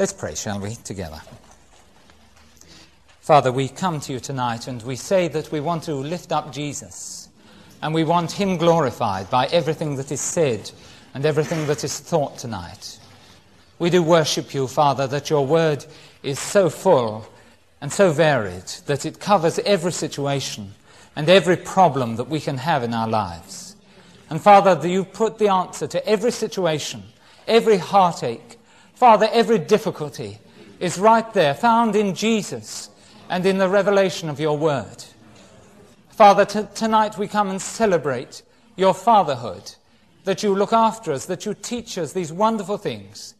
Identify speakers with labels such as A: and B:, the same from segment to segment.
A: Let's pray, shall we, together. Father, we come to you tonight and we say that we want to lift up Jesus and we want him glorified by everything that is said and everything that is thought tonight. We do worship you, Father, that your word is so full and so varied that it covers every situation and every problem that we can have in our lives. And Father, that you put the answer to every situation, every heartache, Father, every difficulty is right there, found in Jesus and in the revelation of your word. Father, t- tonight we come and celebrate your fatherhood, that you look after us, that you teach us these wonderful things.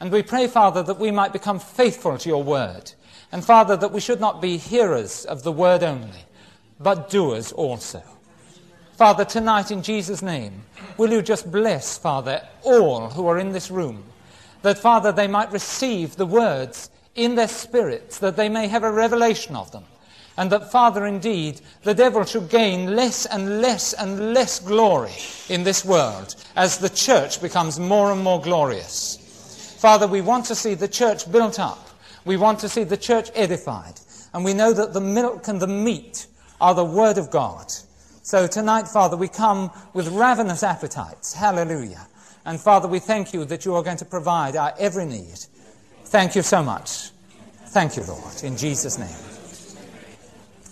A: And we pray, Father, that we might become faithful to your word. And Father, that we should not be hearers of the word only, but doers also. Father, tonight in Jesus' name, will you just bless, Father, all who are in this room, that, Father, they might receive the words in their spirits, that they may have a revelation of them, and that, Father, indeed, the devil should gain less and less and less glory in this world as the church becomes more and more glorious. Father, we want to see the church built up. We want to see the church edified. And we know that the milk and the meat are the Word of God. So tonight, Father, we come with ravenous appetites. Hallelujah. And Father, we thank you that you are going to provide our every need. Thank you so much. Thank you, Lord. In Jesus' name.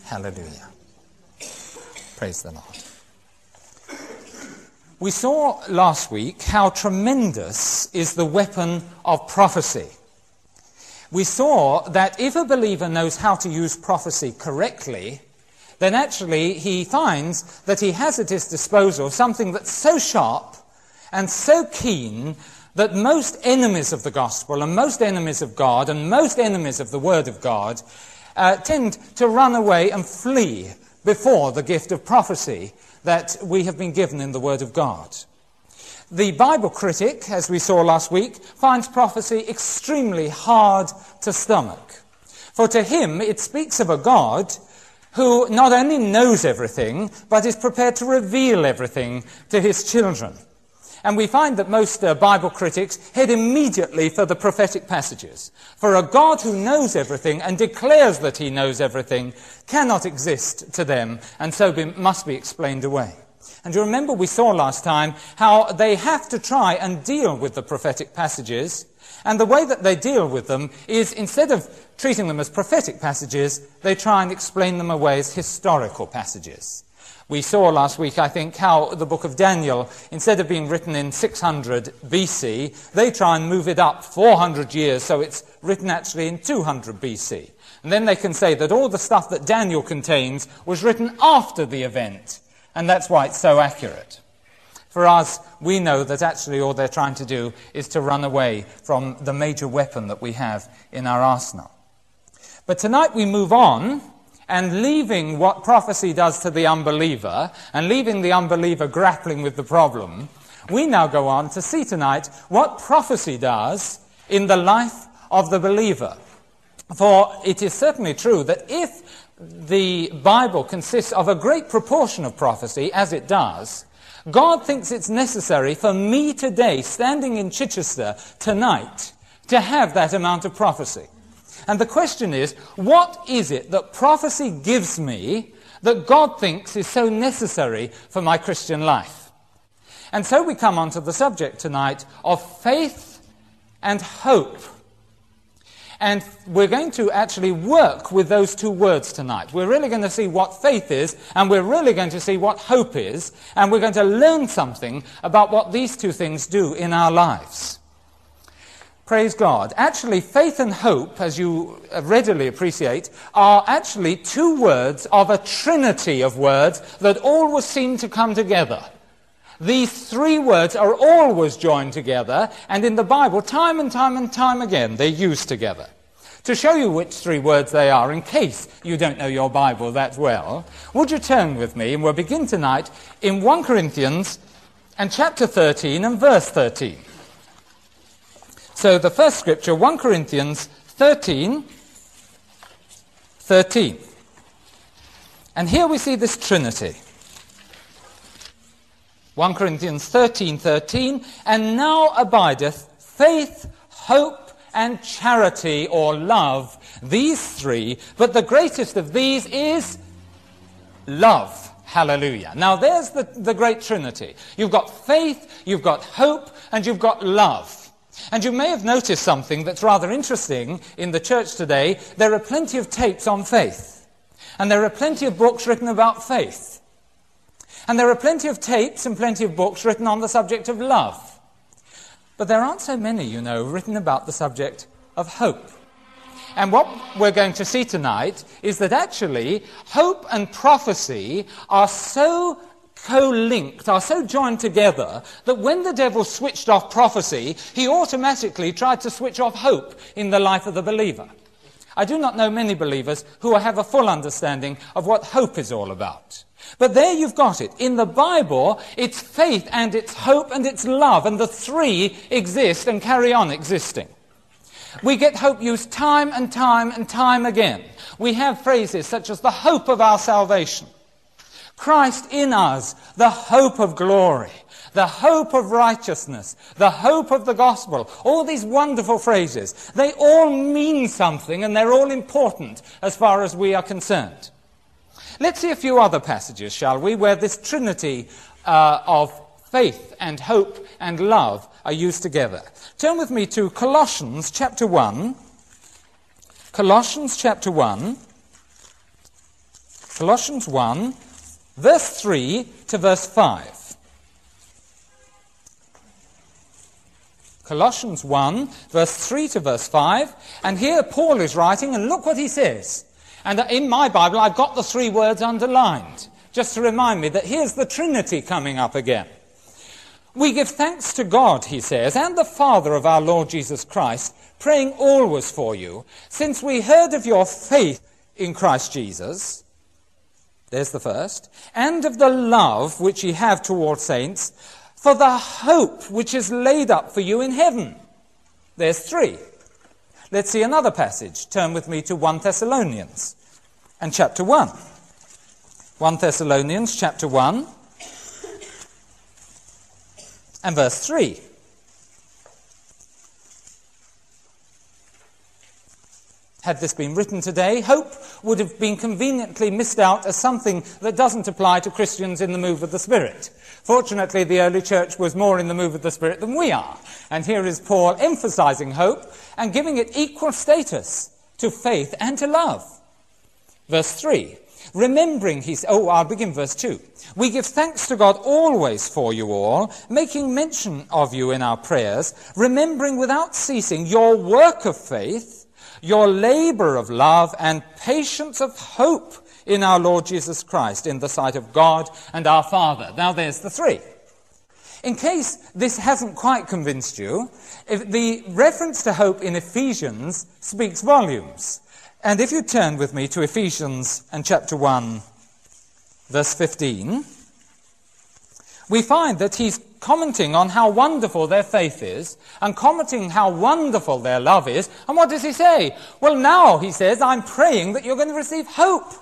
A: Hallelujah. Praise the Lord. We saw last week how tremendous is the weapon of prophecy. We saw that if a believer knows how to use prophecy correctly, then actually he finds that he has at his disposal something that's so sharp and so keen that most enemies of the gospel and most enemies of God and most enemies of the Word of God uh, tend to run away and flee before the gift of prophecy that we have been given in the Word of God. The Bible critic, as we saw last week, finds prophecy extremely hard to stomach. For to him, it speaks of a God who not only knows everything, but is prepared to reveal everything to his children. And we find that most uh, Bible critics head immediately for the prophetic passages. For a God who knows everything and declares that he knows everything cannot exist to them, and so be, must be explained away. And you remember we saw last time how they have to try and deal with the prophetic passages. And the way that they deal with them is instead of treating them as prophetic passages, they try and explain them away as historical passages. We saw last week, I think, how the book of Daniel, instead of being written in 600 BC, they try and move it up 400 years, so it's written actually in 200 BC. And then they can say that all the stuff that Daniel contains was written after the event, and that's why it's so accurate. For us, we know that actually all they're trying to do is to run away from the major weapon that we have in our arsenal. But tonight we move on and leaving what prophecy does to the unbeliever, and leaving the unbeliever grappling with the problem, we now go on to see tonight what prophecy does in the life of the believer. For it is certainly true that if the Bible consists of a great proportion of prophecy, as it does, God thinks it's necessary for me today, standing in Chichester tonight, to have that amount of prophecy. And the question is, what is it that prophecy gives me that God thinks is so necessary for my Christian life? And so we come on to the subject tonight of faith and hope. And we're going to actually work with those two words tonight. We're really going to see what faith is, and we're really going to see what hope is, and we're going to learn something about what these two things do in our lives. Praise God. Actually, faith and hope, as you readily appreciate, are actually two words of a trinity of words that always seem to come together. These three words are always joined together, and in the Bible, time and time and time again, they're used together. To show you which three words they are, in case you don't know your Bible that well, would you turn with me, and we'll begin tonight in 1 Corinthians and chapter 13 and verse 13. So the first scripture, 1 Corinthians 13, 13. And here we see this Trinity. 1 Corinthians 13, 13. And now abideth faith, hope, and charity or love. These three. But the greatest of these is love. Hallelujah. Now there's the, the great trinity. You've got faith, you've got hope, and you've got love. And you may have noticed something that's rather interesting in the church today. There are plenty of tapes on faith. And there are plenty of books written about faith. And there are plenty of tapes and plenty of books written on the subject of love. But there aren't so many, you know, written about the subject of hope. And what we're going to see tonight is that actually hope and prophecy are so co-linked, are so joined together that when the devil switched off prophecy, he automatically tried to switch off hope in the life of the believer. I do not know many believers who have a full understanding of what hope is all about. But there you've got it. In the Bible, it's faith and it's hope and it's love, and the three exist and carry on existing. We get hope used time and time and time again. We have phrases such as the hope of our salvation, Christ in us, the hope of glory, the hope of righteousness, the hope of the gospel. All these wonderful phrases. They all mean something and they're all important as far as we are concerned. Let's see a few other passages, shall we, where this trinity uh, of faith and hope and love are used together. Turn with me to Colossians chapter 1. Colossians chapter 1. Colossians 1, verse 3 to verse 5. Colossians 1, verse 3 to verse 5. And here Paul is writing, and look what he says. And in my Bible, I've got the three words underlined, just to remind me that here's the Trinity coming up again. We give thanks to God, he says, and the Father of our Lord Jesus Christ, praying always for you, since we heard of your faith in Christ Jesus. There's the first. And of the love which ye have toward saints, for the hope which is laid up for you in heaven. There's three. Let's see another passage. Turn with me to 1 Thessalonians and chapter 1. 1 Thessalonians chapter 1 and verse 3. Had this been written today, hope would have been conveniently missed out as something that doesn't apply to Christians in the move of the Spirit. Fortunately, the early church was more in the move of the Spirit than we are. And here is Paul emphasizing hope and giving it equal status to faith and to love. Verse 3. Remembering, he oh, I'll begin verse 2. We give thanks to God always for you all, making mention of you in our prayers, remembering without ceasing your work of faith, your labor of love, and patience of hope in our Lord Jesus Christ in the sight of God and our Father. Now there's the three. In case this hasn't quite convinced you, the reference to hope in Ephesians speaks volumes. And if you turn with me to Ephesians and chapter 1, verse 15, we find that he's commenting on how wonderful their faith is and commenting how wonderful their love is. And what does he say? Well, now, he says, I'm praying that you're going to receive hope.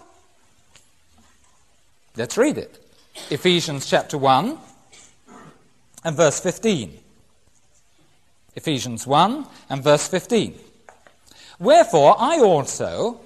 A: Let's read it. Ephesians chapter 1 and verse 15. Ephesians 1 and verse 15. Wherefore I also,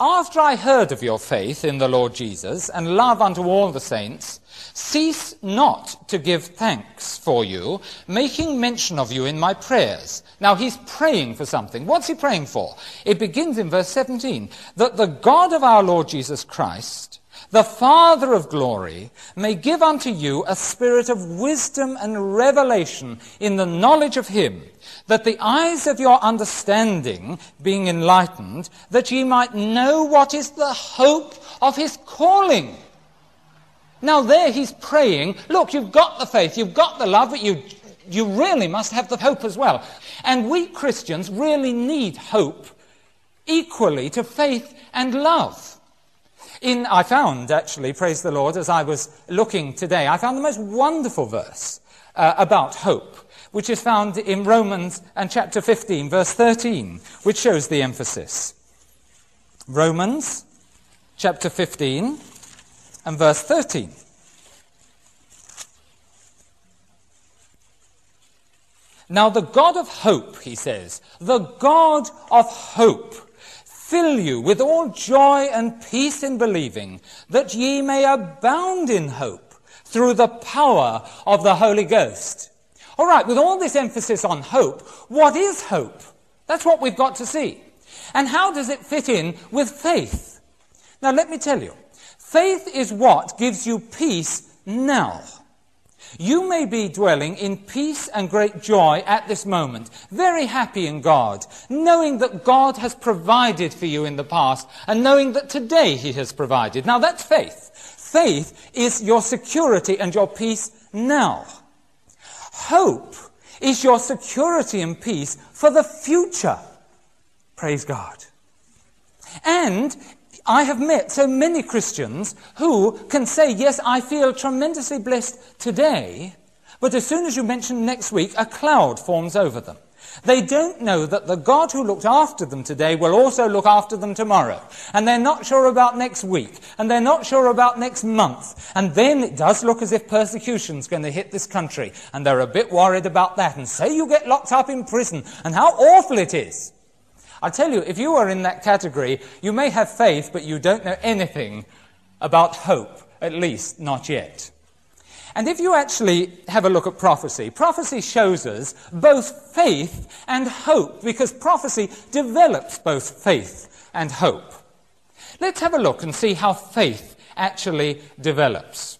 A: after I heard of your faith in the Lord Jesus and love unto all the saints, cease not to give thanks for you, making mention of you in my prayers. Now he's praying for something. What's he praying for? It begins in verse 17 that the God of our Lord Jesus Christ, the Father of glory, may give unto you a spirit of wisdom and revelation in the knowledge of him that the eyes of your understanding being enlightened, that ye might know what is the hope of his calling. Now, there he's praying, look, you've got the faith, you've got the love, but you, you really must have the hope as well. And we Christians really need hope equally to faith and love. In, I found, actually, praise the Lord, as I was looking today, I found the most wonderful verse uh, about hope which is found in Romans and chapter 15, verse 13, which shows the emphasis. Romans chapter 15 and verse 13. Now, the God of hope, he says, the God of hope, fill you with all joy and peace in believing, that ye may abound in hope through the power of the Holy Ghost. All right, with all this emphasis on hope, what is hope? That's what we've got to see. And how does it fit in with faith? Now, let me tell you. Faith is what gives you peace now. You may be dwelling in peace and great joy at this moment, very happy in God, knowing that God has provided for you in the past, and knowing that today He has provided. Now that's faith. Faith is your security and your peace now. Hope is your security and peace for the future. Praise God. And I have met so many Christians who can say, Yes, I feel tremendously blessed today, but as soon as you mention next week, a cloud forms over them. They don't know that the God who looked after them today will also look after them tomorrow. And they're not sure about next week. And they're not sure about next month. And then it does look as if persecution's going to hit this country. And they're a bit worried about that. And say you get locked up in prison and how awful it is. I tell you, if you are in that category, you may have faith, but you don't know anything about hope, at least not yet. And if you actually have a look at prophecy, prophecy shows us both faith and hope, because prophecy develops both faith and hope. Let's have a look and see how faith actually develops.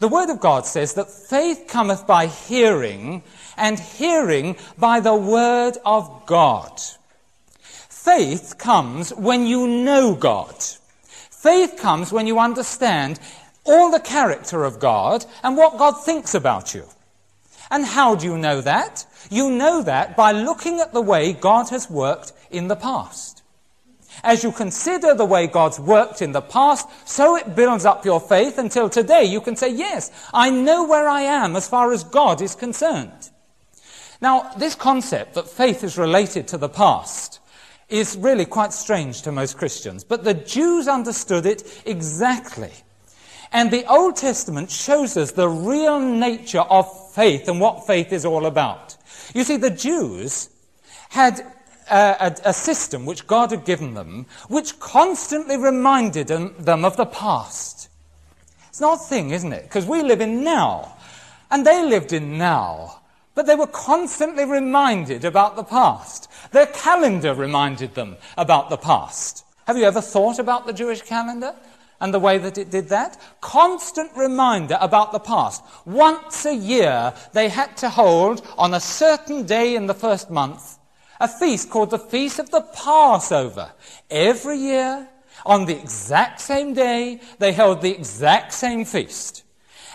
A: The Word of God says that faith cometh by hearing, and hearing by the Word of God. Faith comes when you know God. Faith comes when you understand all the character of God and what God thinks about you. And how do you know that? You know that by looking at the way God has worked in the past. As you consider the way God's worked in the past, so it builds up your faith until today you can say, Yes, I know where I am as far as God is concerned. Now, this concept that faith is related to the past is really quite strange to most Christians. But the Jews understood it exactly. And the Old Testament shows us the real nature of faith and what faith is all about. You see, the Jews had a, a, a system which God had given them, which constantly reminded them, them of the past. It's an odd thing, isn't it? Because we live in now, and they lived in now. But they were constantly reminded about the past. Their calendar reminded them about the past. Have you ever thought about the Jewish calendar and the way that it did that? Constant reminder about the past. Once a year, they had to hold on a certain day in the first month a feast called the Feast of the Passover. Every year, on the exact same day, they held the exact same feast.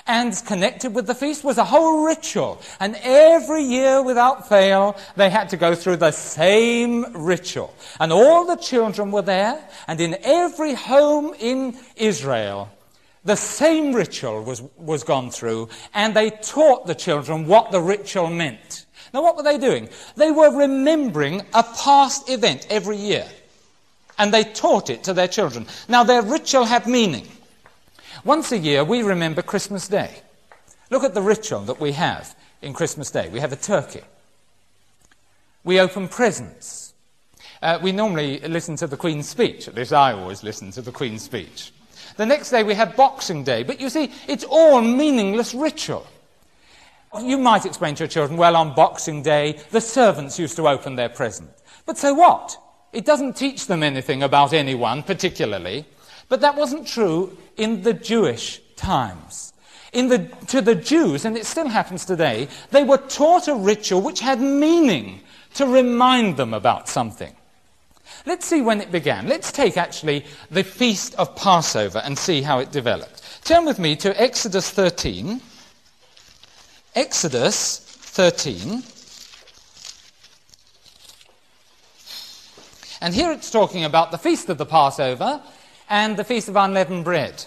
A: And connected with the feast was a whole ritual. And every year, without fail, they had to go through the same ritual. And all the children were there, and in every home in Israel, the same ritual was, was gone through, and they taught the children what the ritual meant. Now, what were they doing? They were remembering a past event every year, and they taught it to their children. Now, their ritual had meaning. Once a year, we remember Christmas Day. Look at the ritual that we have in Christmas Day. We have a turkey. We open presents. Uh, we normally listen to the Queen's speech. At least I always listen to the Queen's speech. The next day we have Boxing Day. But you see, it's all meaningless ritual. You might explain to your children, well, on Boxing Day, the servants used to open their present. But so what? It doesn't teach them anything about anyone particularly. But that wasn't true in the Jewish times. In the, to the Jews, and it still happens today, they were taught a ritual which had meaning to remind them about something. Let's see when it began. Let's take actually the feast of Passover and see how it developed. Turn with me to Exodus 13. Exodus 13. And here it's talking about the feast of the Passover and the Feast of Unleavened Bread.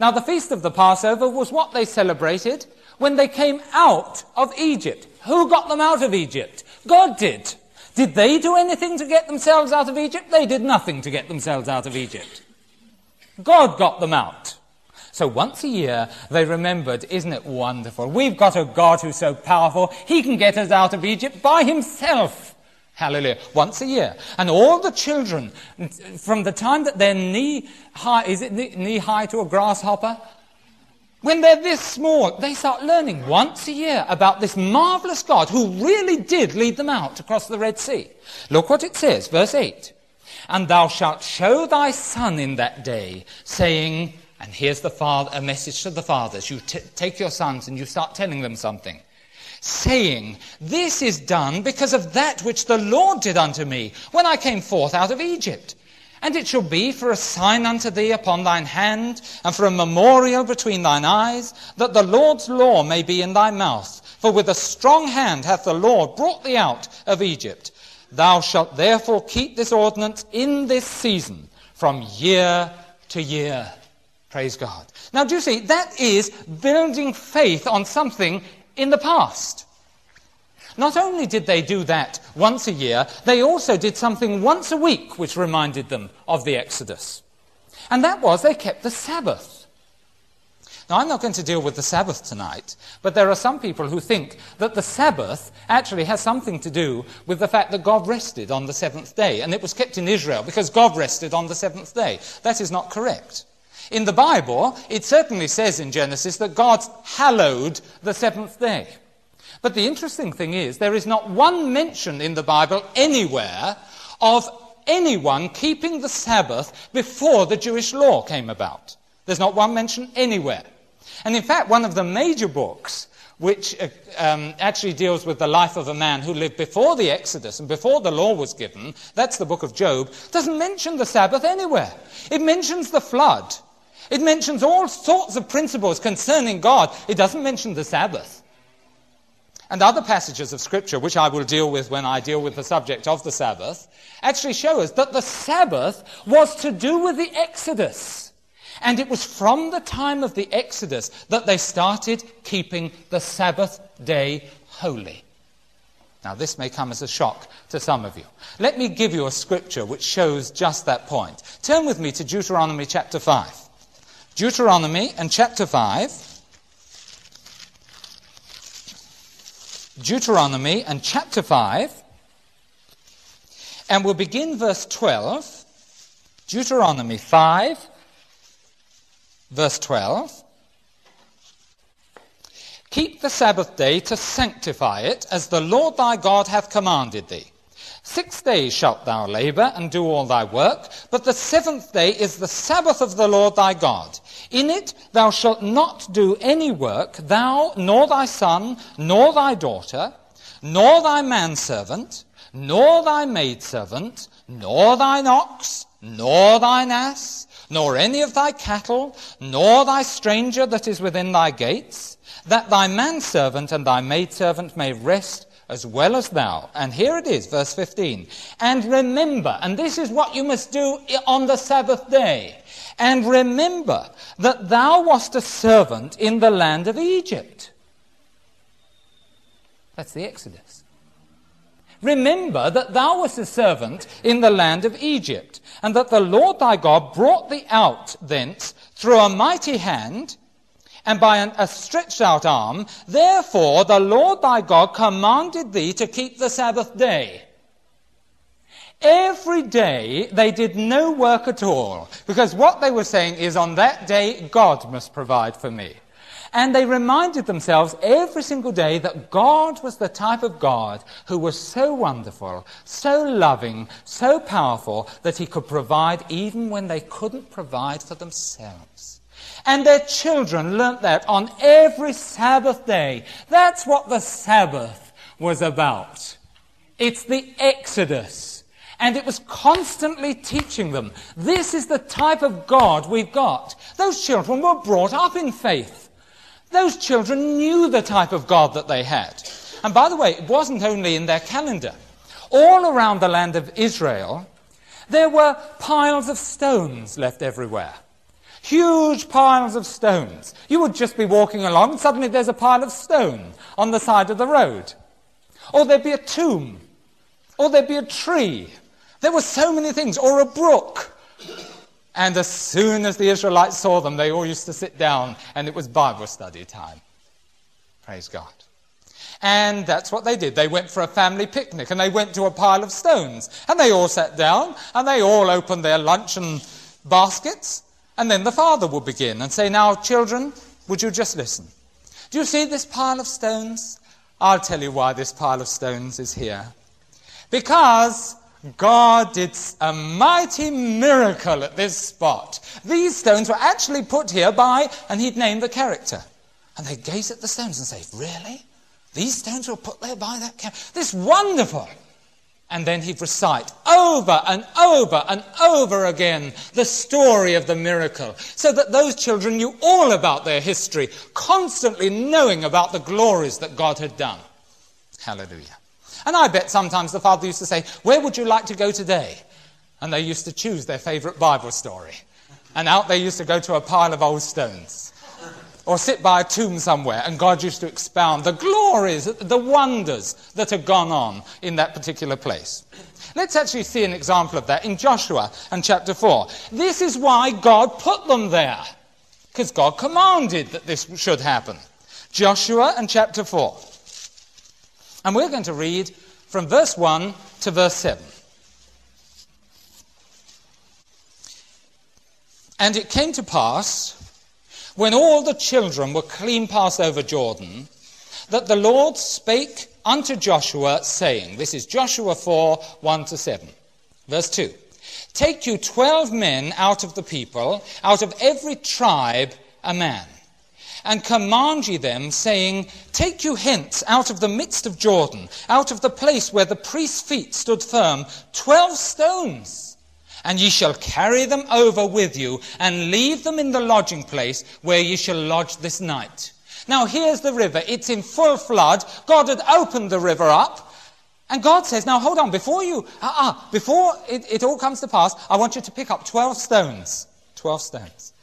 A: Now, the Feast of the Passover was what they celebrated when they came out of Egypt. Who got them out of Egypt? God did. Did they do anything to get themselves out of Egypt? They did nothing to get themselves out of Egypt. God got them out. So once a year, they remembered, isn't it wonderful? We've got a God who's so powerful, he can get us out of Egypt by himself. Hallelujah. Once a year. And all the children, from the time that they're knee high, is it knee high to a grasshopper? When they're this small, they start learning once a year about this marvelous God who really did lead them out across the Red Sea. Look what it says, verse 8. And thou shalt show thy son in that day, saying, and here's the father, a message to the fathers. You t- take your sons and you start telling them something. Saying, This is done because of that which the Lord did unto me when I came forth out of Egypt. And it shall be for a sign unto thee upon thine hand, and for a memorial between thine eyes, that the Lord's law may be in thy mouth. For with a strong hand hath the Lord brought thee out of Egypt. Thou shalt therefore keep this ordinance in this season, from year to year. Praise God. Now, do you see, that is building faith on something in the past. Not only did they do that once a year, they also did something once a week which reminded them of the Exodus. And that was they kept the Sabbath. Now, I'm not going to deal with the Sabbath tonight, but there are some people who think that the Sabbath actually has something to do with the fact that God rested on the seventh day, and it was kept in Israel because God rested on the seventh day. That is not correct. In the Bible, it certainly says in Genesis that God hallowed the seventh day. But the interesting thing is, there is not one mention in the Bible anywhere of anyone keeping the Sabbath before the Jewish law came about. There's not one mention anywhere. And in fact, one of the major books which uh, um, actually deals with the life of a man who lived before the Exodus and before the law was given, that's the book of Job, doesn't mention the Sabbath anywhere. It mentions the flood. It mentions all sorts of principles concerning God. It doesn't mention the Sabbath. And other passages of Scripture, which I will deal with when I deal with the subject of the Sabbath, actually show us that the Sabbath was to do with the Exodus. And it was from the time of the Exodus that they started keeping the Sabbath day holy. Now, this may come as a shock to some of you. Let me give you a scripture which shows just that point. Turn with me to Deuteronomy chapter 5. Deuteronomy and chapter 5. Deuteronomy and chapter 5. And we'll begin verse 12. Deuteronomy 5, verse 12. Keep the Sabbath day to sanctify it, as the Lord thy God hath commanded thee. Six days shalt thou labor and do all thy work, but the seventh day is the Sabbath of the Lord thy God. In it thou shalt not do any work, thou, nor thy son, nor thy daughter, nor thy manservant, nor thy maidservant, nor thine ox, nor thine ass, nor any of thy cattle, nor thy stranger that is within thy gates, that thy manservant and thy maidservant may rest as well as thou. And here it is, verse 15. And remember, and this is what you must do on the Sabbath day. And remember that thou wast a servant in the land of Egypt. That's the Exodus. Remember that thou wast a servant in the land of Egypt, and that the Lord thy God brought thee out thence through a mighty hand and by an, a stretched out arm. Therefore, the Lord thy God commanded thee to keep the Sabbath day. Every day they did no work at all, because what they were saying is, on that day, God must provide for me. And they reminded themselves every single day that God was the type of God who was so wonderful, so loving, so powerful that he could provide even when they couldn't provide for themselves. And their children learnt that on every Sabbath day. That's what the Sabbath was about. It's the Exodus. And it was constantly teaching them this is the type of God we've got. Those children were brought up in faith. Those children knew the type of God that they had. And by the way, it wasn't only in their calendar. All around the land of Israel, there were piles of stones left everywhere. Huge piles of stones. You would just be walking along and suddenly there's a pile of stone on the side of the road. Or there'd be a tomb. Or there'd be a tree. There were so many things. Or a brook. And as soon as the Israelites saw them, they all used to sit down and it was Bible study time. Praise God. And that's what they did. They went for a family picnic and they went to a pile of stones. And they all sat down and they all opened their luncheon baskets. And then the father would begin and say, Now, children, would you just listen? Do you see this pile of stones? I'll tell you why this pile of stones is here. Because God did a mighty miracle at this spot. These stones were actually put here by, and he'd named the character. And they'd gaze at the stones and say, Really? These stones were put there by that character. This wonderful. And then he'd recite over and over and over again the story of the miracle, so that those children knew all about their history, constantly knowing about the glories that God had done. Hallelujah. And I bet sometimes the father used to say, Where would you like to go today? And they used to choose their favorite Bible story. And out they used to go to a pile of old stones or sit by a tomb somewhere, and God used to expound the glories, the wonders that had gone on in that particular place. Let's actually see an example of that in Joshua and chapter 4. This is why God put them there, because God commanded that this should happen. Joshua and chapter 4. And we're going to read from verse 1 to verse 7. And it came to pass when all the children were clean passed over Jordan, that the Lord spake unto Joshua, saying, This is Joshua 4 1 to 7. Verse 2 Take you twelve men out of the people, out of every tribe a man, and command ye them, saying, Take you hence out of the midst of Jordan, out of the place where the priest's feet stood firm, twelve stones and ye shall carry them over with you, and leave them in the lodging place where ye shall lodge this night. Now here's the river. It's in full flood. God had opened the river up. And God says, now hold on, before you, uh-uh, before it, it all comes to pass, I want you to pick up 12 stones. 12 stones.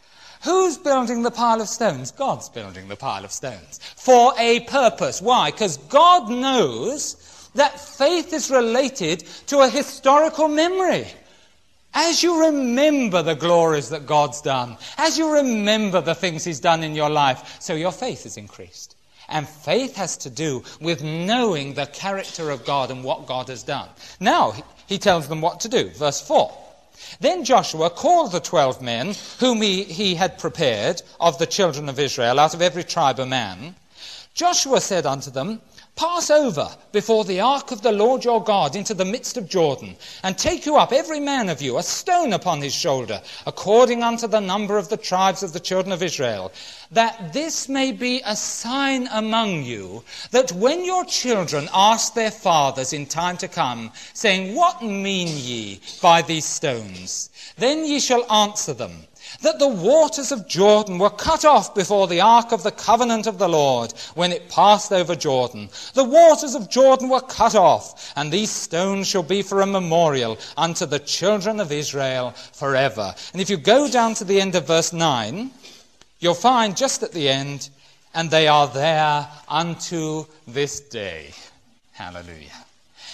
A: Who's building the pile of stones? God's building the pile of stones. For a purpose. Why? Because God knows that faith is related to a historical memory. As you remember the glories that God's done, as you remember the things He's done in your life, so your faith is increased. And faith has to do with knowing the character of God and what God has done. Now, he tells them what to do. Verse 4. Then Joshua called the twelve men whom he, he had prepared of the children of Israel out of every tribe a man. Joshua said unto them, Pass over before the ark of the Lord your God into the midst of Jordan, and take you up every man of you a stone upon his shoulder, according unto the number of the tribes of the children of Israel, that this may be a sign among you, that when your children ask their fathers in time to come, saying, What mean ye by these stones? Then ye shall answer them that the waters of Jordan were cut off before the ark of the covenant of the Lord when it passed over Jordan. The waters of Jordan were cut off, and these stones shall be for a memorial unto the children of Israel forever. And if you go down to the end of verse 9, you'll find just at the end, and they are there unto this day. Hallelujah.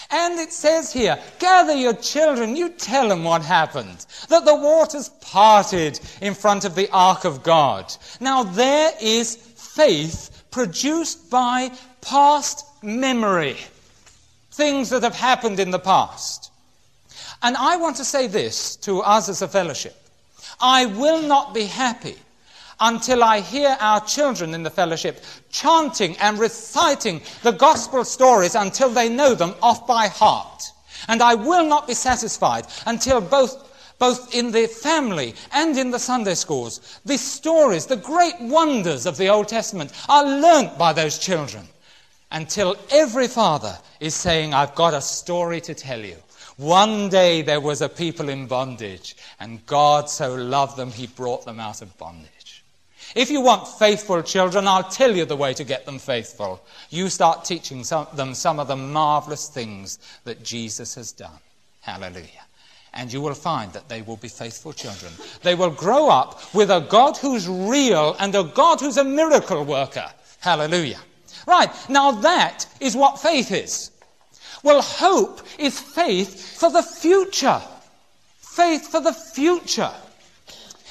A: And it says here, gather your children, you tell them what happened. That the waters parted in front of the ark of God. Now there is faith produced by past memory. Things that have happened in the past. And I want to say this to us as a fellowship. I will not be happy until I hear our children in the fellowship chanting and reciting the gospel stories until they know them off by heart. And I will not be satisfied until both both in the family and in the Sunday schools, the stories, the great wonders of the Old Testament are learnt by those children until every father is saying, I've got a story to tell you. One day there was a people in bondage, and God so loved them, he brought them out of bondage. If you want faithful children, I'll tell you the way to get them faithful. You start teaching some, them some of the marvelous things that Jesus has done. Hallelujah. And you will find that they will be faithful children. They will grow up with a God who's real and a God who's a miracle worker. Hallelujah. Right, now that is what faith is. Well, hope is faith for the future. Faith for the future.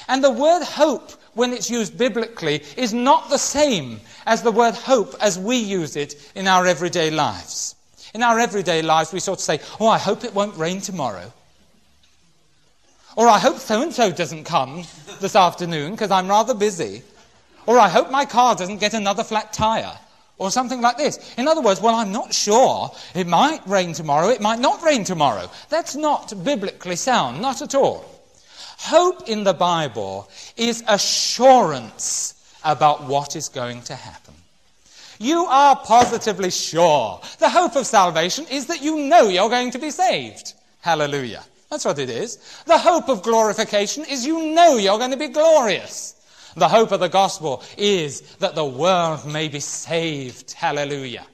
A: And the word hope, when it's used biblically, is not the same as the word hope as we use it in our everyday lives. In our everyday lives, we sort of say, Oh, I hope it won't rain tomorrow. Or I hope so and so doesn't come this afternoon because I'm rather busy. Or I hope my car doesn't get another flat tire. Or something like this. In other words, well, I'm not sure. It might rain tomorrow. It might not rain tomorrow. That's not biblically sound. Not at all. Hope in the Bible is assurance about what is going to happen. You are positively sure. The hope of salvation is that you know you're going to be saved. Hallelujah. That's what it is. The hope of glorification is you know you're going to be glorious. The hope of the gospel is that the world may be saved. Hallelujah.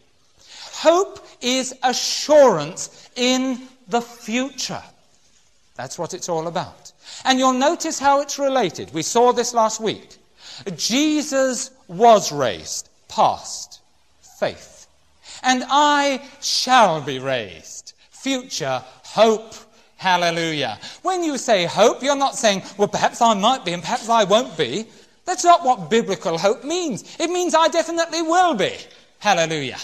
A: Hope is assurance in the future. That's what it's all about. And you'll notice how it's related. We saw this last week. Jesus was raised, past, faith. And I shall be raised, future, hope, hallelujah. When you say hope, you're not saying, well, perhaps I might be and perhaps I won't be. That's not what biblical hope means. It means I definitely will be. Hallelujah.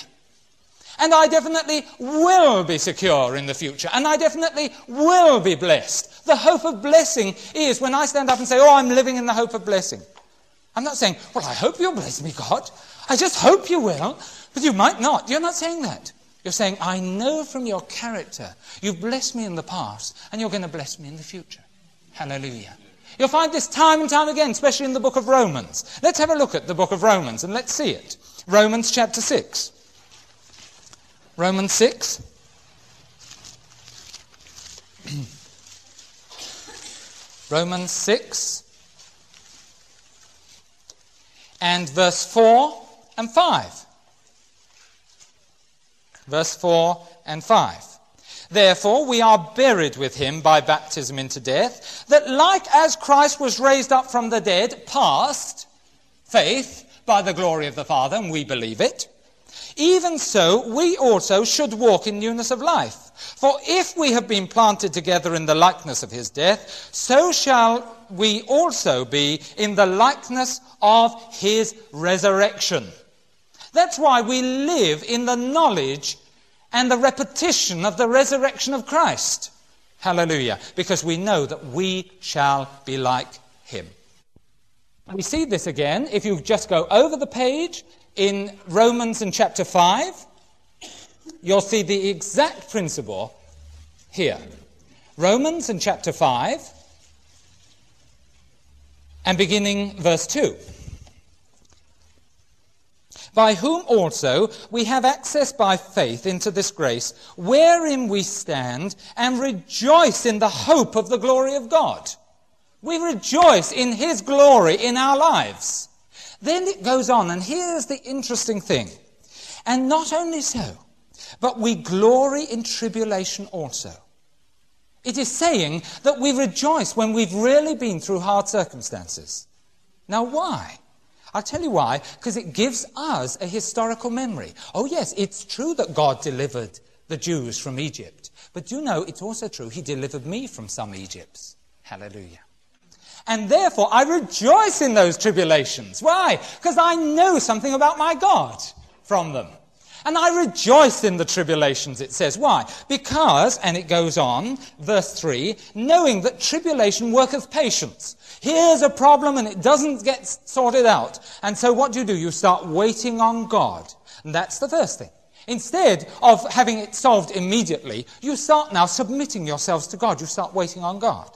A: And I definitely will be secure in the future. And I definitely will be blessed. The hope of blessing is when I stand up and say, Oh, I'm living in the hope of blessing. I'm not saying, Well, I hope you'll bless me, God. I just hope you will. But you might not. You're not saying that. You're saying, I know from your character you've blessed me in the past and you're going to bless me in the future. Hallelujah. You'll find this time and time again, especially in the book of Romans. Let's have a look at the book of Romans and let's see it. Romans chapter 6. Romans 6. Romans 6 and verse 4 and 5. Verse 4 and 5. Therefore, we are buried with him by baptism into death, that like as Christ was raised up from the dead, past, faith, by the glory of the Father, and we believe it, even so we also should walk in newness of life. For if we have been planted together in the likeness of his death, so shall we also be in the likeness of his resurrection. That's why we live in the knowledge and the repetition of the resurrection of Christ. Hallelujah. Because we know that we shall be like him. We see this again if you just go over the page in Romans in chapter 5. You'll see the exact principle here. Romans in chapter 5 and beginning verse 2 by whom also we have access by faith into this grace, wherein we stand and rejoice in the hope of the glory of God. We rejoice in His glory in our lives. Then it goes on, and here's the interesting thing. And not only so, but we glory in tribulation also. It is saying that we rejoice when we've really been through hard circumstances. Now, why? I'll tell you why. Because it gives us a historical memory. Oh, yes, it's true that God delivered the Jews from Egypt. But do you know, it's also true He delivered me from some Egypts. Hallelujah. And therefore, I rejoice in those tribulations. Why? Because I know something about my God from them. And I rejoice in the tribulations, it says. Why? Because, and it goes on, verse 3, knowing that tribulation worketh patience. Here's a problem and it doesn't get sorted out. And so what do you do? You start waiting on God. And that's the first thing. Instead of having it solved immediately, you start now submitting yourselves to God. You start waiting on God.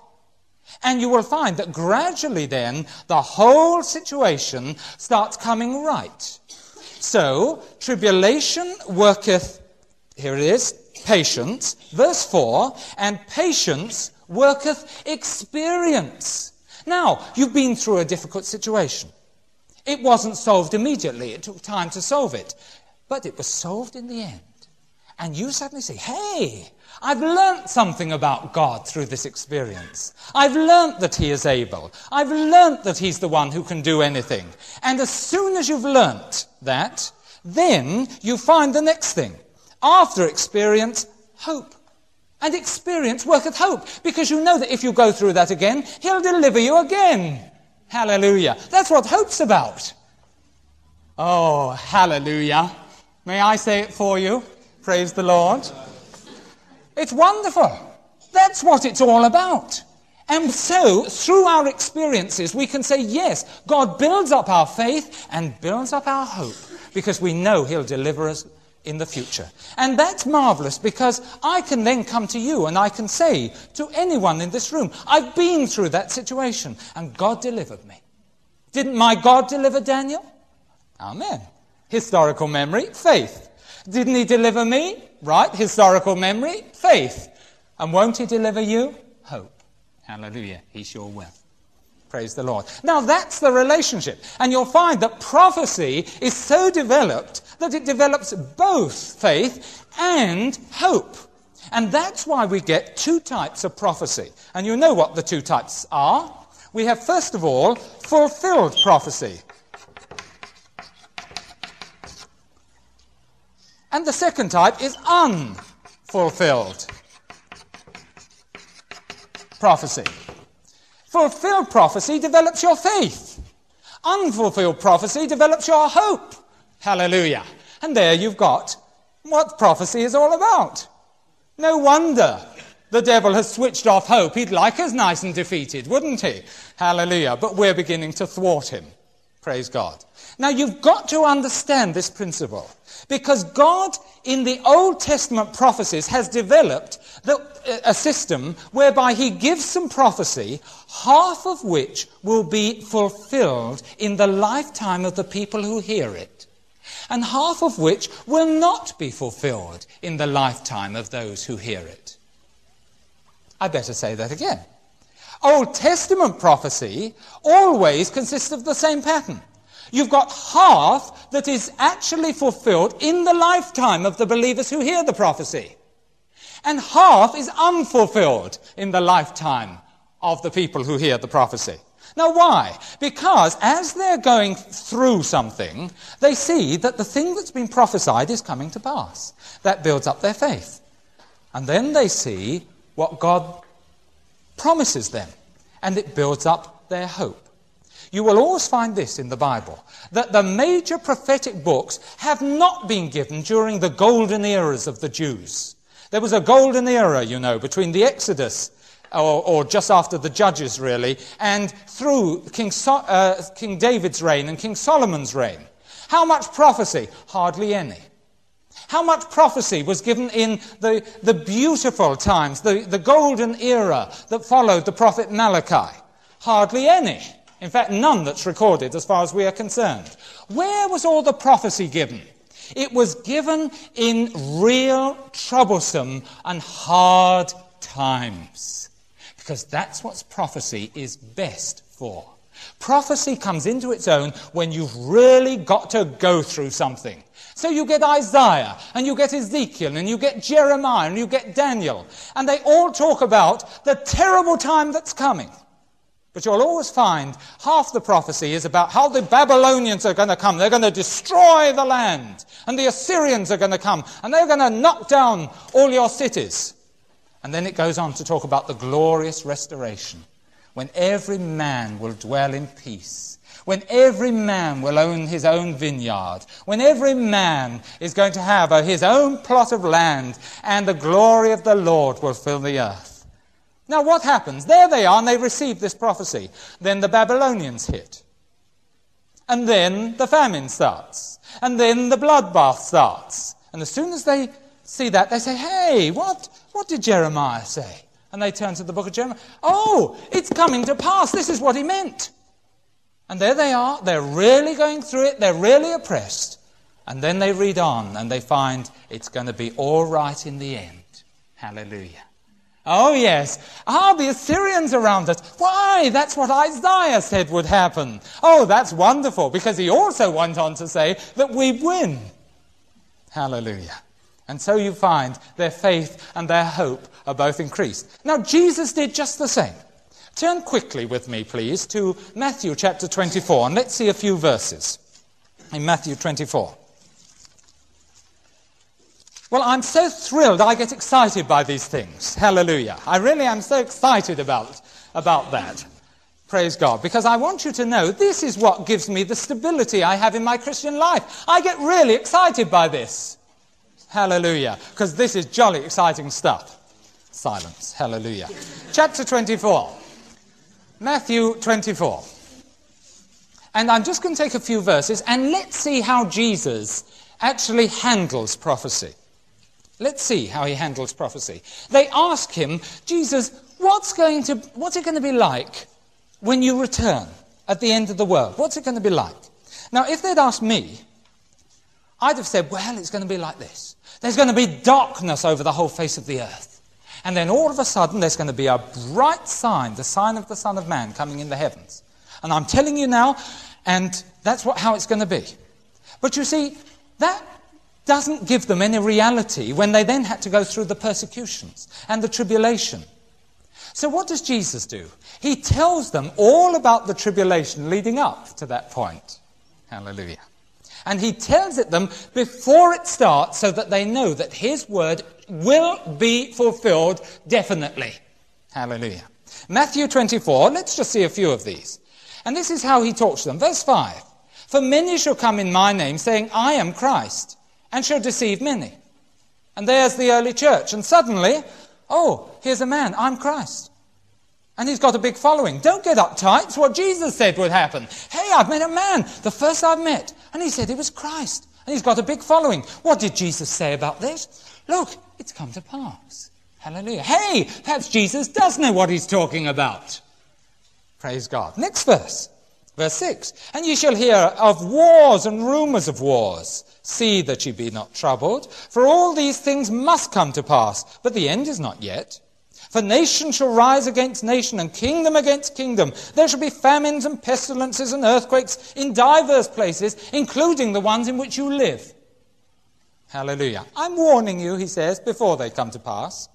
A: And you will find that gradually then the whole situation starts coming right. So, tribulation worketh, here it is, patience, verse 4, and patience worketh experience. Now, you've been through a difficult situation. It wasn't solved immediately, it took time to solve it, but it was solved in the end. And you suddenly say, hey, I've learnt something about God through this experience. I've learnt that He is able. I've learnt that He's the one who can do anything. And as soon as you've learnt that, then you find the next thing. After experience, hope. And experience worketh hope, because you know that if you go through that again, He'll deliver you again. Hallelujah. That's what hope's about. Oh, hallelujah. May I say it for you? Praise the Lord. It's wonderful. That's what it's all about. And so, through our experiences, we can say, yes, God builds up our faith and builds up our hope because we know He'll deliver us in the future. And that's marvelous because I can then come to you and I can say to anyone in this room, I've been through that situation and God delivered me. Didn't my God deliver Daniel? Amen. Historical memory, faith. Didn't he deliver me? Right, historical memory, faith. And won't he deliver you? Hope. Hallelujah. He sure will. Praise the Lord. Now that's the relationship. And you'll find that prophecy is so developed that it develops both faith and hope. And that's why we get two types of prophecy. And you know what the two types are. We have, first of all, fulfilled prophecy. And the second type is unfulfilled prophecy. Fulfilled prophecy develops your faith. Unfulfilled prophecy develops your hope. Hallelujah. And there you've got what prophecy is all about. No wonder the devil has switched off hope. He'd like us nice and defeated, wouldn't he? Hallelujah. But we're beginning to thwart him. Praise God. Now you've got to understand this principle because God in the Old Testament prophecies has developed the, a system whereby he gives some prophecy, half of which will be fulfilled in the lifetime of the people who hear it and half of which will not be fulfilled in the lifetime of those who hear it. I better say that again. Old Testament prophecy always consists of the same pattern. You've got half that is actually fulfilled in the lifetime of the believers who hear the prophecy. And half is unfulfilled in the lifetime of the people who hear the prophecy. Now, why? Because as they're going through something, they see that the thing that's been prophesied is coming to pass. That builds up their faith. And then they see what God promises them, and it builds up their hope. You will always find this in the Bible that the major prophetic books have not been given during the golden eras of the Jews. There was a golden era, you know, between the Exodus or, or, just after the Judges, really, and through King, so, uh, King David's reign and King Solomon's reign. How much prophecy? Hardly any. How much prophecy was given in the, the beautiful times, the, the golden era that followed the prophet Malachi? Hardly any. In fact, none that's recorded as far as we are concerned. Where was all the prophecy given? It was given in real troublesome and hard times. Because that's what prophecy is best for. Prophecy comes into its own when you've really got to go through something. So you get Isaiah, and you get Ezekiel, and you get Jeremiah, and you get Daniel, and they all talk about the terrible time that's coming. But you'll always find half the prophecy is about how the Babylonians are going to come. They're going to destroy the land. And the Assyrians are going to come. And they're going to knock down all your cities. And then it goes on to talk about the glorious restoration when every man will dwell in peace, when every man will own his own vineyard, when every man is going to have his own plot of land, and the glory of the Lord will fill the earth. Now, what happens? There they are, and they receive this prophecy. Then the Babylonians hit. And then the famine starts. And then the bloodbath starts. And as soon as they see that, they say, hey, what? What did Jeremiah say? And they turn to the book of Jeremiah. Oh, it's coming to pass. This is what he meant. And there they are. They're really going through it. They're really oppressed. And then they read on and they find it's going to be all right in the end. Hallelujah. Oh, yes. Ah, the Assyrians around us. Why? That's what Isaiah said would happen. Oh, that's wonderful because he also went on to say that we win. Hallelujah. And so you find their faith and their hope are both increased. Now, Jesus did just the same. Turn quickly with me, please, to Matthew chapter 24, and let's see a few verses in Matthew 24. Well, I'm so thrilled. I get excited by these things. Hallelujah. I really am so excited about, about that. Praise God. Because I want you to know this is what gives me the stability I have in my Christian life. I get really excited by this. Hallelujah. Because this is jolly exciting stuff. Silence. Hallelujah. Chapter 24. Matthew 24. And I'm just going to take a few verses and let's see how Jesus actually handles prophecy. Let's see how he handles prophecy. They ask him, Jesus, what's, going to, what's it going to be like when you return at the end of the world? What's it going to be like? Now, if they'd asked me, I'd have said, well, it's going to be like this. There's going to be darkness over the whole face of the earth. And then all of a sudden, there's going to be a bright sign, the sign of the Son of Man coming in the heavens. And I'm telling you now, and that's what, how it's going to be. But you see, that doesn't give them any reality when they then had to go through the persecutions and the tribulation. So, what does Jesus do? He tells them all about the tribulation leading up to that point. Hallelujah. And he tells it them before it starts so that they know that his word will be fulfilled definitely. Hallelujah. Matthew 24, let's just see a few of these. And this is how he talks to them. Verse 5 For many shall come in my name, saying, I am Christ and shall deceive many. And there's the early church. And suddenly, oh, here's a man, I'm Christ. And he's got a big following. Don't get uptight. It's what Jesus said would happen. Hey, I've met a man, the first I've met. And he said he was Christ. And he's got a big following. What did Jesus say about this? Look, it's come to pass. Hallelujah. Hey, perhaps Jesus does know what he's talking about. Praise God. Next verse. Verse 6 And ye shall hear of wars and rumors of wars. See that ye be not troubled, for all these things must come to pass, but the end is not yet. For nation shall rise against nation, and kingdom against kingdom. There shall be famines and pestilences and earthquakes in divers places, including the ones in which you live. Hallelujah. I'm warning you, he says, before they come to pass.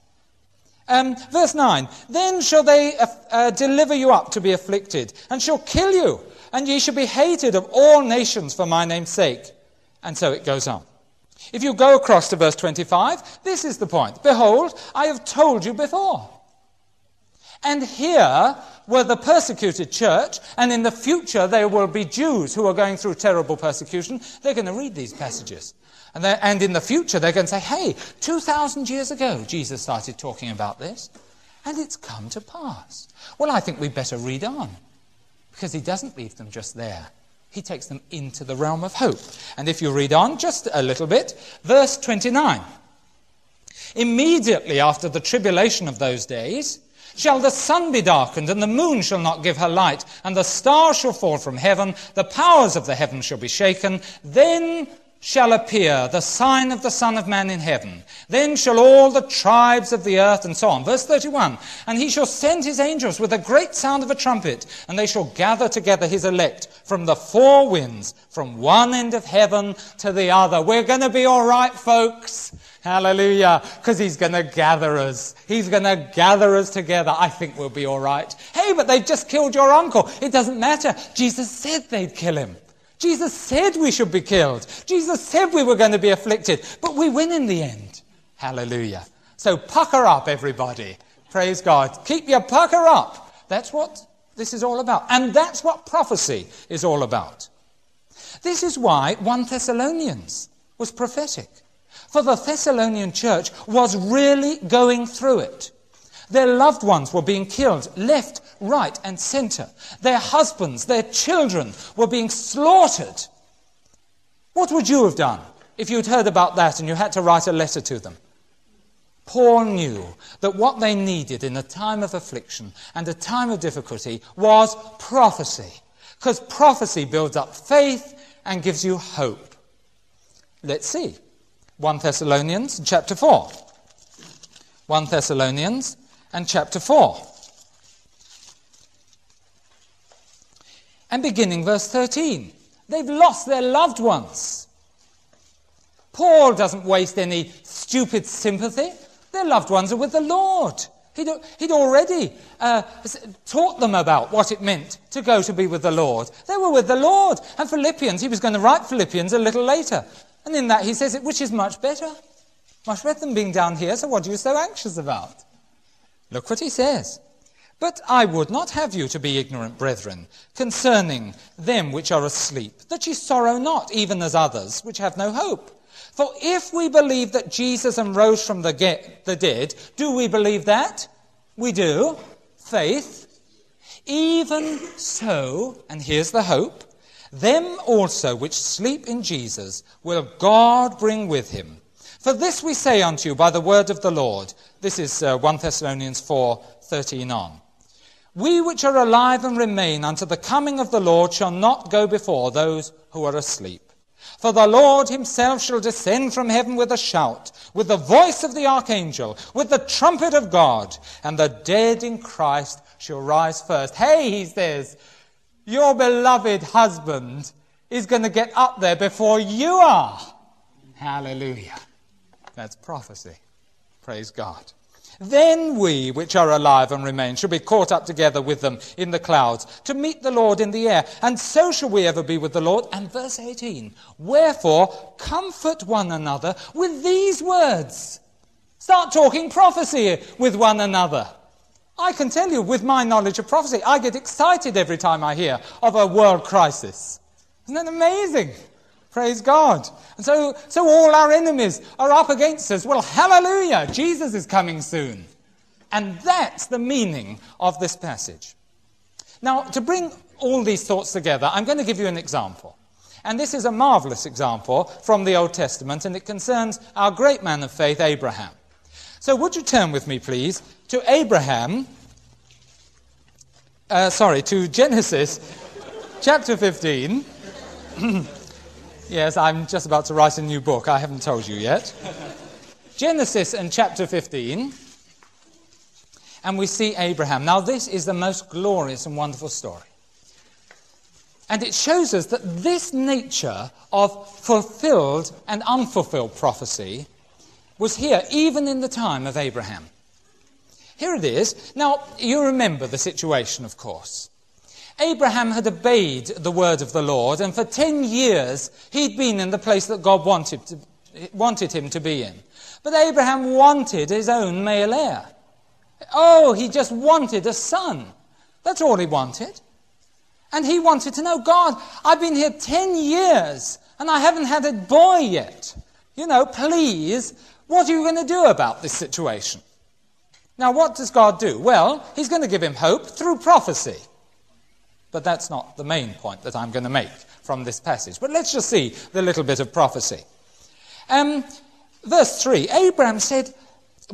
A: Um, verse 9 Then shall they uh, uh, deliver you up to be afflicted, and shall kill you, and ye shall be hated of all nations for my name's sake. And so it goes on. If you go across to verse 25, this is the point. Behold, I have told you before. And here were the persecuted church, and in the future there will be Jews who are going through terrible persecution. They're going to read these passages. And, and in the future they're going to say, hey, 2,000 years ago Jesus started talking about this, and it's come to pass. Well, I think we'd better read on, because he doesn't leave them just there he takes them into the realm of hope. And if you read on just a little bit, verse 29. Immediately after the tribulation of those days, shall the sun be darkened, and the moon shall not give her light, and the stars shall fall from heaven, the powers of the heaven shall be shaken. Then shall appear the sign of the Son of Man in heaven. Then shall all the tribes of the earth, and so on. Verse 31 And he shall send his angels with a great sound of a trumpet, and they shall gather together his elect from the four winds, from one end of heaven to the other. We're going to be all right, folks. Hallelujah. Because he's going to gather us. He's going to gather us together. I think we'll be all right. Hey, but they've just killed your uncle. It doesn't matter. Jesus said they'd kill him. Jesus said we should be killed. Jesus said we were going to be afflicted, but we win in the end. Hallelujah. So pucker up, everybody. Praise God. Keep your pucker up. That's what this is all about. And that's what prophecy is all about. This is why 1 Thessalonians was prophetic. For the Thessalonian church was really going through it. Their loved ones were being killed left, right, and center. Their husbands, their children were being slaughtered. What would you have done if you'd heard about that and you had to write a letter to them? Paul knew that what they needed in a time of affliction and a time of difficulty was prophecy. Because prophecy builds up faith and gives you hope. Let's see. 1 Thessalonians chapter 4. 1 Thessalonians and chapter 4. And beginning verse 13. They've lost their loved ones. Paul doesn't waste any stupid sympathy. Their loved ones are with the Lord. He'd, he'd already uh, taught them about what it meant to go to be with the Lord. They were with the Lord. And Philippians, he was going to write Philippians a little later. And in that he says it, which is much better. Much better than being down here, so what are you so anxious about? Look what he says. But I would not have you to be ignorant, brethren, concerning them which are asleep, that ye sorrow not, even as others, which have no hope. For if we believe that Jesus arose from the, get, the dead, do we believe that? We do. Faith. Even so, and here's the hope, them also which sleep in Jesus will God bring with him. For this we say unto you by the word of the Lord. This is uh, 1 Thessalonians 4 13 on. We which are alive and remain unto the coming of the Lord shall not go before those who are asleep. For the Lord himself shall descend from heaven with a shout, with the voice of the archangel, with the trumpet of God, and the dead in Christ shall rise first. Hey, he says, your beloved husband is going to get up there before you are. Hallelujah. That's prophecy. Praise God. Then we, which are alive and remain, shall be caught up together with them in the clouds to meet the Lord in the air. And so shall we ever be with the Lord. And verse 18 Wherefore, comfort one another with these words. Start talking prophecy with one another. I can tell you, with my knowledge of prophecy, I get excited every time I hear of a world crisis. Isn't that amazing? Praise God. And so, so all our enemies are up against us. Well, hallelujah, Jesus is coming soon. And that's the meaning of this passage. Now, to bring all these thoughts together, I'm going to give you an example. And this is a marvelous example from the Old Testament, and it concerns our great man of faith, Abraham. So, would you turn with me, please, to Abraham, uh, sorry, to Genesis chapter 15. Yes, I'm just about to write a new book. I haven't told you yet. Genesis and chapter 15. And we see Abraham. Now, this is the most glorious and wonderful story. And it shows us that this nature of fulfilled and unfulfilled prophecy was here even in the time of Abraham. Here it is. Now, you remember the situation, of course. Abraham had obeyed the word of the Lord, and for 10 years he'd been in the place that God wanted, to, wanted him to be in. But Abraham wanted his own male heir. Oh, he just wanted a son. That's all he wanted. And he wanted to know, God, I've been here 10 years and I haven't had a boy yet. You know, please, what are you going to do about this situation? Now, what does God do? Well, he's going to give him hope through prophecy. But that's not the main point that I'm going to make from this passage. But let's just see the little bit of prophecy. Um, verse 3 Abraham said,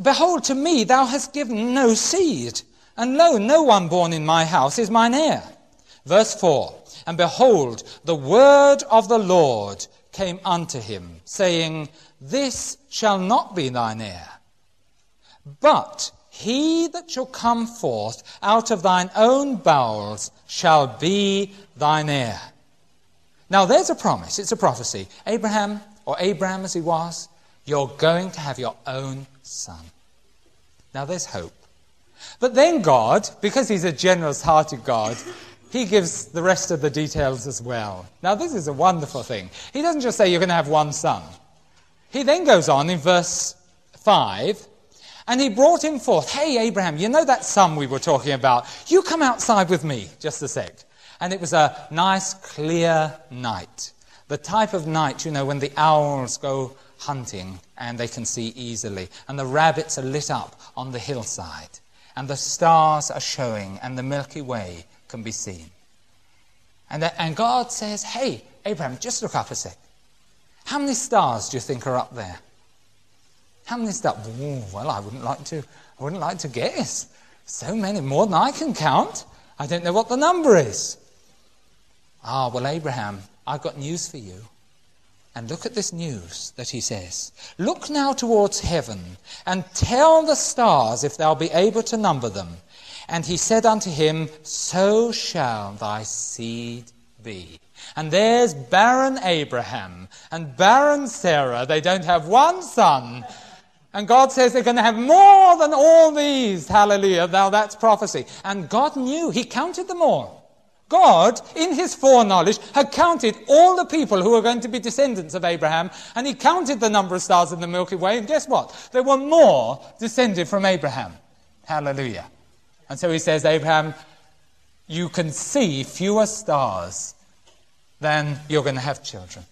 A: Behold, to me thou hast given no seed, and lo, no one born in my house is mine heir. Verse 4 And behold, the word of the Lord came unto him, saying, This shall not be thine heir, but he that shall come forth out of thine own bowels shall be thine heir. Now there's a promise, it's a prophecy. Abraham, or Abraham as he was, you're going to have your own son. Now there's hope. But then God, because he's a generous hearted God, he gives the rest of the details as well. Now this is a wonderful thing. He doesn't just say you're going to have one son. He then goes on in verse 5 and he brought him forth. Hey, Abraham, you know that son we were talking about? You come outside with me, just a sec. And it was a nice, clear night. The type of night, you know, when the owls go hunting and they can see easily, and the rabbits are lit up on the hillside, and the stars are showing, and the Milky Way can be seen. And, the, and God says, Hey, Abraham, just look up a sec. How many stars do you think are up there? How many stars? well, I wouldn't like to. I wouldn't like to guess. So many, more than I can count. I don't know what the number is. Ah, well, Abraham, I've got news for you. And look at this news that he says. Look now towards heaven, and tell the stars if thou be able to number them. And he said unto him, So shall thy seed be. And there's barren Abraham and barren Sarah. They don't have one son, and God says they're going to have more than all these. Hallelujah. Now that's prophecy. And God knew. He counted them all. God, in his foreknowledge, had counted all the people who were going to be descendants of Abraham, and he counted the number of stars in the Milky Way, and guess what? There were more descended from Abraham. Hallelujah. And so he says, Abraham, you can see fewer stars than you're going to have children.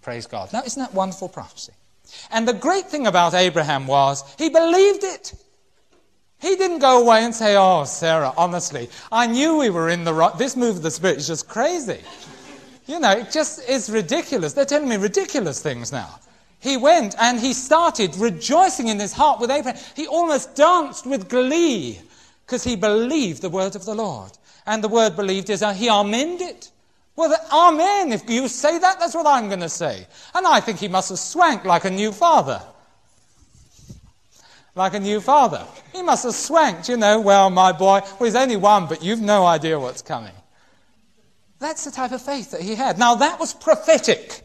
A: Praise God. Now, isn't that wonderful prophecy? And the great thing about Abraham was he believed it. He didn't go away and say, Oh, Sarah, honestly, I knew we were in the right. This move of the Spirit is just crazy. You know, it just is ridiculous. They're telling me ridiculous things now. He went and he started rejoicing in his heart with Abraham. He almost danced with glee because he believed the word of the Lord. And the word believed is uh, he amened it. Well, amen. If you say that, that's what I'm going to say. And I think he must have swanked like a new father like a new father. He must have swanked, you know, well, my boy, well, he's only one, but you've no idea what's coming. That's the type of faith that he had. Now, that was prophetic.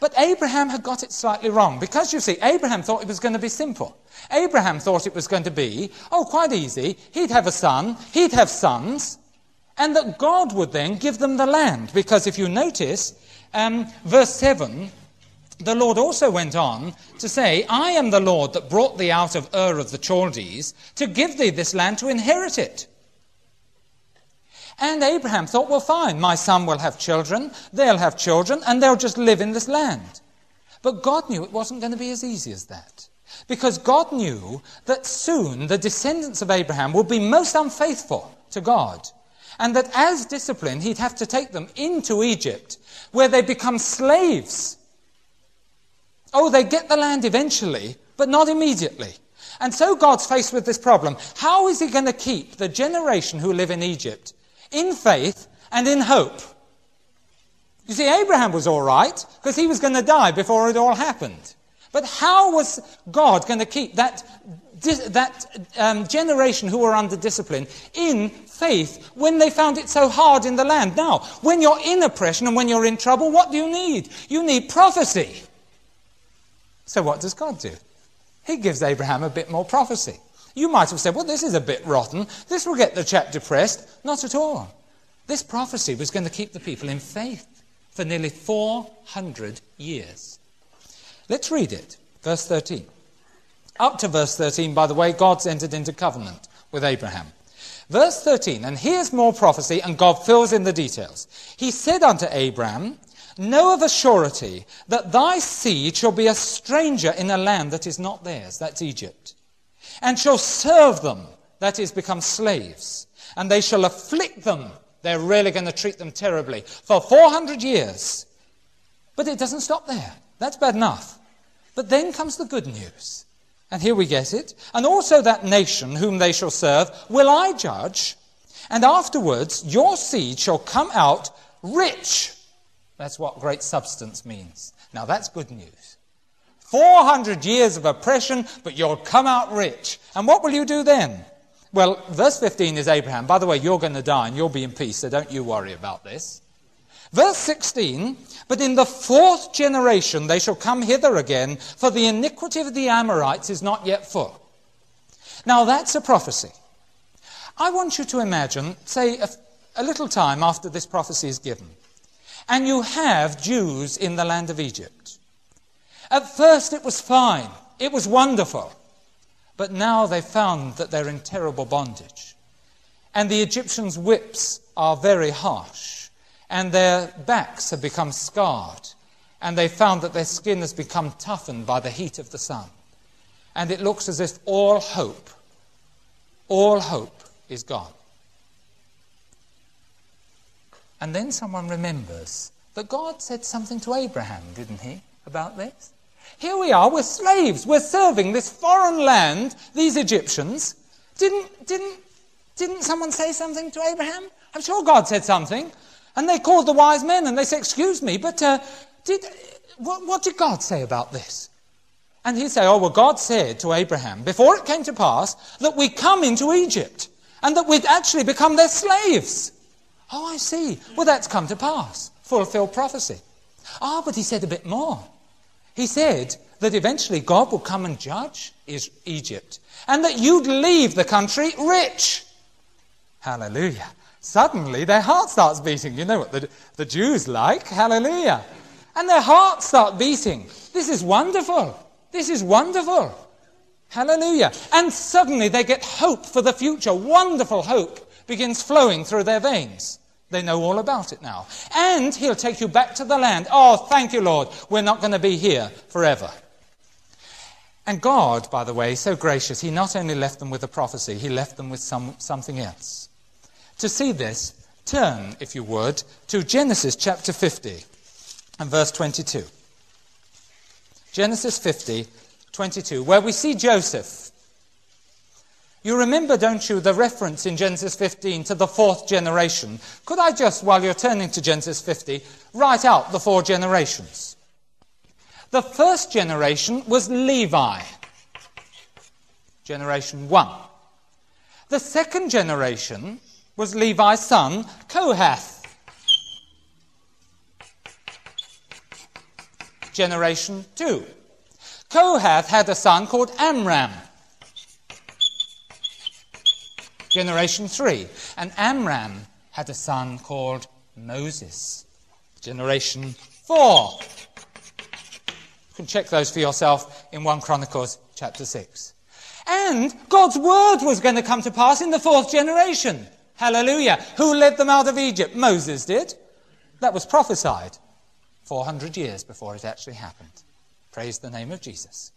A: But Abraham had got it slightly wrong because you see, Abraham thought it was going to be simple. Abraham thought it was going to be, oh, quite easy. He'd have a son, he'd have sons, and that God would then give them the land. Because if you notice, um, verse 7 the Lord also went on to say, I am the Lord that brought thee out of Ur of the Chaldees to give thee this land to inherit it. And Abraham thought, well, fine, my son will have children, they'll have children, and they'll just live in this land. But God knew it wasn't going to be as easy as that. Because God knew that soon the descendants of Abraham would be most unfaithful to God. And that as discipline, he'd have to take them into Egypt, where they become slaves Oh, they get the land eventually, but not immediately. And so God's faced with this problem. How is he going to keep the generation who live in Egypt in faith and in hope? You see, Abraham was all right because he was going to die before it all happened. But how was God going to keep that, that um, generation who were under discipline in faith when they found it so hard in the land? Now, when you're in oppression and when you're in trouble, what do you need? You need prophecy. So what does God do? He gives Abraham a bit more prophecy. You might have said, well, this is a bit rotten. This will get the chap depressed. Not at all. This prophecy was going to keep the people in faith for nearly 400 years. Let's read it. Verse 13. Up to verse 13, by the way, God's entered into covenant with Abraham. Verse 13, and here's more prophecy, and God fills in the details. He said unto Abraham, Know of a surety that thy seed shall be a stranger in a land that is not theirs, that's Egypt, and shall serve them, that is, become slaves, and they shall afflict them. They're really going to treat them terribly for 400 years. But it doesn't stop there. That's bad enough. But then comes the good news. And here we get it. And also that nation whom they shall serve will I judge, and afterwards your seed shall come out rich that's what great substance means. Now that's good news. 400 years of oppression, but you'll come out rich. And what will you do then? Well, verse 15 is Abraham. By the way, you're going to die and you'll be in peace, so don't you worry about this. Verse 16, but in the fourth generation they shall come hither again, for the iniquity of the Amorites is not yet full. Now that's a prophecy. I want you to imagine, say, a, a little time after this prophecy is given. And you have Jews in the land of Egypt. At first it was fine, it was wonderful. But now they've found that they're in terrible bondage. And the Egyptians' whips are very harsh. And their backs have become scarred. And they found that their skin has become toughened by the heat of the sun. And it looks as if all hope, all hope is gone. And then someone remembers that God said something to Abraham, didn't he, about this? Here we are, we're slaves, we're serving this foreign land, these Egyptians. Didn't, didn't, didn't someone say something to Abraham? I'm sure God said something. And they called the wise men and they said, Excuse me, but uh, did, what, what did God say about this? And he'd say, Oh, well, God said to Abraham, before it came to pass, that we come into Egypt and that we'd actually become their slaves. Oh, I see. Well, that's come to pass. Fulfilled prophecy. Ah, oh, but he said a bit more. He said that eventually God will come and judge is Egypt and that you'd leave the country rich. Hallelujah. Suddenly their heart starts beating. You know what the, the Jews like? Hallelujah. And their hearts start beating. This is wonderful. This is wonderful. Hallelujah. And suddenly they get hope for the future. Wonderful hope begins flowing through their veins. They know all about it now. And he'll take you back to the land. Oh, thank you, Lord. We're not going to be here forever. And God, by the way, so gracious, he not only left them with a prophecy, he left them with some, something else. To see this, turn, if you would, to Genesis chapter 50 and verse 22. Genesis 50, 22, where we see Joseph. You remember, don't you, the reference in Genesis 15 to the fourth generation? Could I just, while you're turning to Genesis 50, write out the four generations? The first generation was Levi, generation one. The second generation was Levi's son, Kohath. Generation two. Kohath had a son called Amram. Generation three. And Amram had a son called Moses. Generation four. You can check those for yourself in 1 Chronicles chapter 6. And God's word was going to come to pass in the fourth generation. Hallelujah. Who led them out of Egypt? Moses did. That was prophesied 400 years before it actually happened. Praise the name of Jesus.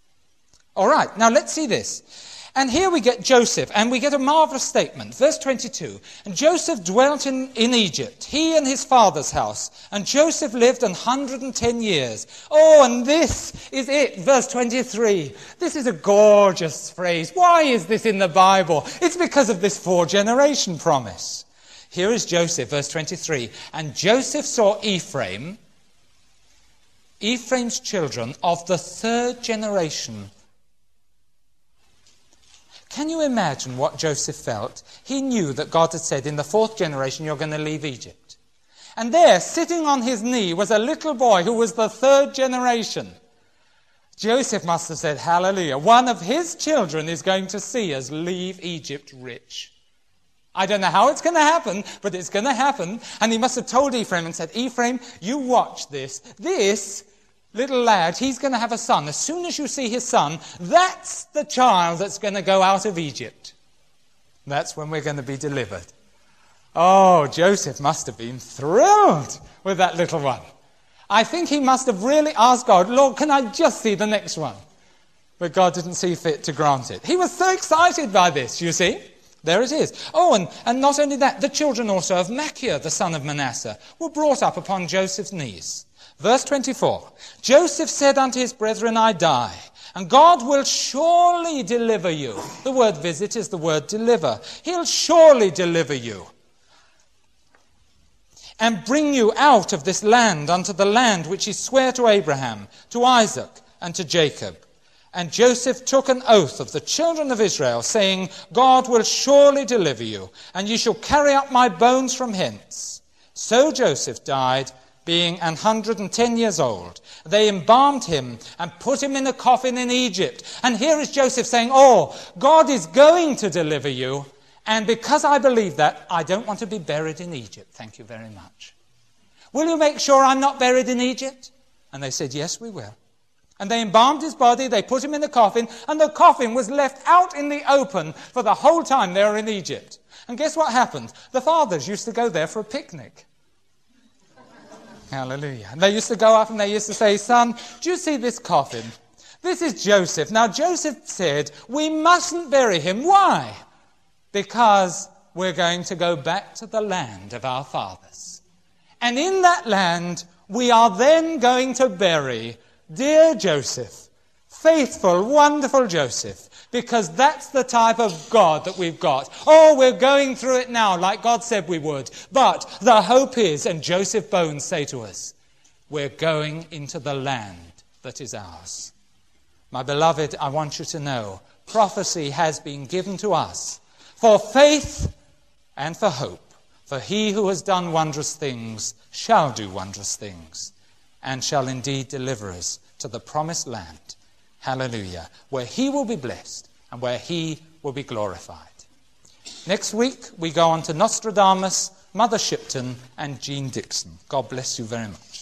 A: All right, now let's see this. And here we get Joseph, and we get a marvelous statement. Verse 22. And Joseph dwelt in, in Egypt, he and his father's house. And Joseph lived 110 years. Oh, and this is it. Verse 23. This is a gorgeous phrase. Why is this in the Bible? It's because of this four generation promise. Here is Joseph, verse 23. And Joseph saw Ephraim, Ephraim's children of the third generation can you imagine what Joseph felt? He knew that God had said, in the fourth generation, you're going to leave Egypt. And there, sitting on his knee, was a little boy who was the third generation. Joseph must have said, Hallelujah. One of his children is going to see us leave Egypt rich. I don't know how it's going to happen, but it's going to happen. And he must have told Ephraim and said, Ephraim, you watch this. This little lad, he's going to have a son. As soon as you see his son, that's the child that's going to go out of Egypt. That's when we're going to be delivered. Oh, Joseph must have been thrilled with that little one. I think he must have really asked God, Lord, can I just see the next one? But God didn't see fit to grant it. He was so excited by this, you see. There it is. Oh, and, and not only that, the children also of Machir, the son of Manasseh, were brought up upon Joseph's knees. Verse 24 Joseph said unto his brethren, I die, and God will surely deliver you. The word visit is the word deliver. He'll surely deliver you and bring you out of this land unto the land which he sware to Abraham, to Isaac, and to Jacob. And Joseph took an oath of the children of Israel, saying, God will surely deliver you, and ye shall carry up my bones from hence. So Joseph died being 110 years old. They embalmed him and put him in a coffin in Egypt. And here is Joseph saying, Oh, God is going to deliver you. And because I believe that, I don't want to be buried in Egypt. Thank you very much. Will you make sure I'm not buried in Egypt? And they said, Yes, we will. And they embalmed his body, they put him in the coffin, and the coffin was left out in the open for the whole time they were in Egypt. And guess what happened? The fathers used to go there for a picnic. Hallelujah. And they used to go up and they used to say, Son, do you see this coffin? This is Joseph. Now, Joseph said, We mustn't bury him. Why? Because we're going to go back to the land of our fathers. And in that land, we are then going to bury dear Joseph, faithful, wonderful Joseph, because that's the type of God that we've got. Oh, we're going through it now like God said we would. But the hope is, and Joseph Bones say to us, we're going into the land that is ours. My beloved, I want you to know prophecy has been given to us for faith and for hope. For he who has done wondrous things shall do wondrous things and shall indeed deliver us to the promised land Hallelujah. Where he will be blessed and where he will be glorified. Next week, we go on to Nostradamus Mother Shipton, and Jeane Dixon. God bless you very much.